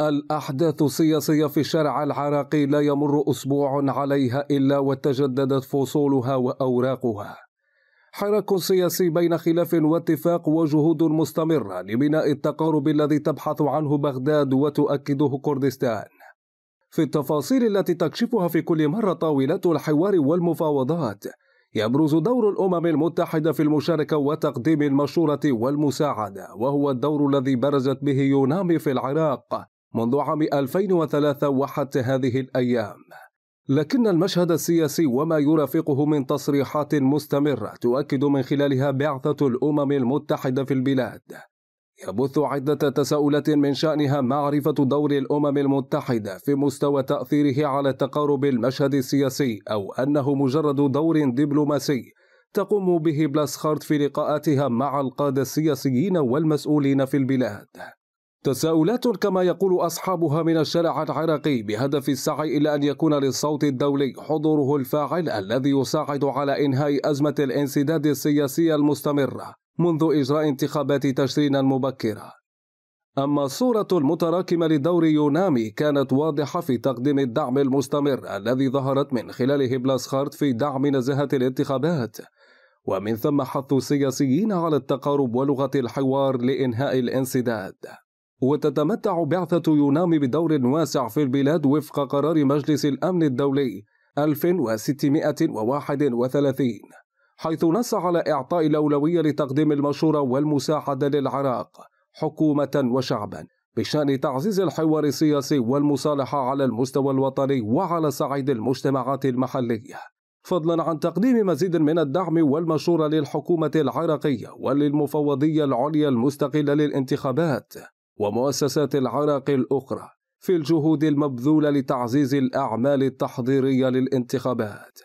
الأحداث السياسية في الشارع العراقي لا يمر أسبوع عليها إلا وتجددت فصولها وأوراقها. حراك سياسي بين خلاف واتفاق وجهود مستمرة لبناء التقارب الذي تبحث عنه بغداد وتؤكده كردستان. في التفاصيل التي تكشفها في كل مرة طاولات الحوار والمفاوضات يبرز دور الأمم المتحدة في المشاركة وتقديم المشورة والمساعدة وهو الدور الذي برزت به يونامي في العراق. منذ عام 2003 وحتى هذه الأيام. لكن المشهد السياسي وما يرافقه من تصريحات مستمرة تؤكد من خلالها بعثة الأمم المتحدة في البلاد. يبث عدة تساؤلات من شأنها معرفة دور الأمم المتحدة في مستوى تأثيره على تقارب المشهد السياسي أو أنه مجرد دور دبلوماسي تقوم به بلاسخارت في لقاءاتها مع القادة السياسيين والمسؤولين في البلاد. تساؤلات كما يقول أصحابها من الشارع العراقي بهدف السعي إلى أن يكون للصوت الدولي حضوره الفاعل الذي يساعد على إنهاء أزمة الانسداد السياسي المستمرة منذ إجراء انتخابات تشرين مبكرة أما الصورة المتراكمة لدور يونامي كانت واضحة في تقديم الدعم المستمر الذي ظهرت من خلاله بلاسخارت في دعم نزاهة الانتخابات. ومن ثم حث السياسيين على التقارب ولغة الحوار لإنهاء الانسداد. وتتمتع بعثة يونامي بدور واسع في البلاد وفق قرار مجلس الأمن الدولي 1631 حيث نص على إعطاء الأولوية لتقديم المشورة والمساعدة للعراق حكومة وشعبا بشأن تعزيز الحوار السياسي والمصالحة على المستوى الوطني وعلى صعيد المجتمعات المحلية. فضلا عن تقديم مزيد من الدعم والمشورة للحكومة العراقية وللمفوضية العليا المستقلة للانتخابات. ومؤسسات العراق الأخرى في الجهود المبذولة لتعزيز الأعمال التحضيرية للانتخابات.